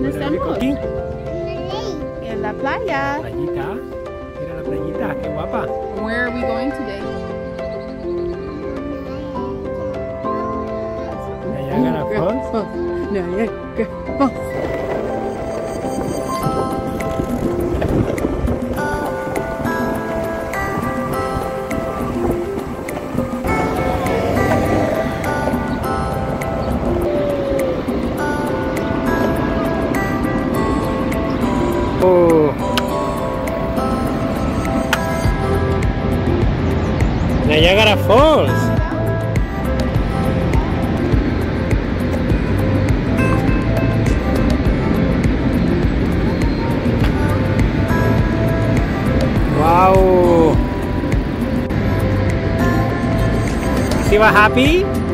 ¿Dónde Where are we estamos? cooking? En la playa. Playita. Mira la playita, qué guapa. Where are we going today? Niagara Falls. Niagara Falls. Oh. Niagara Falls. Wow. Is you happy?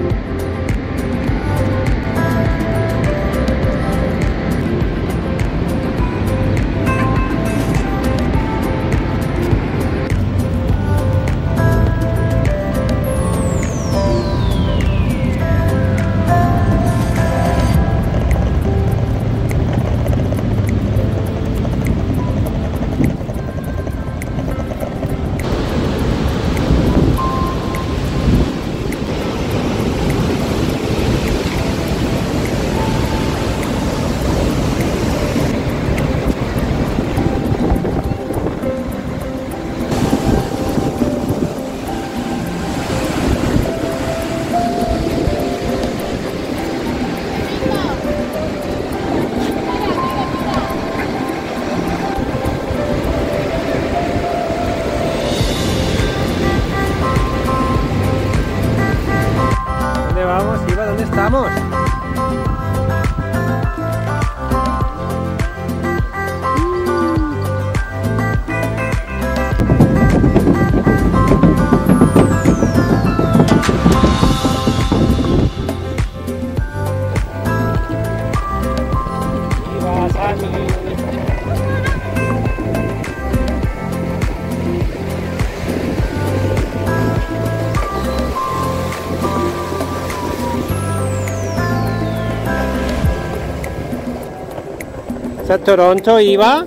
Vamos, Iva? ¿Dónde estamos? ¿Hasta Toronto iba?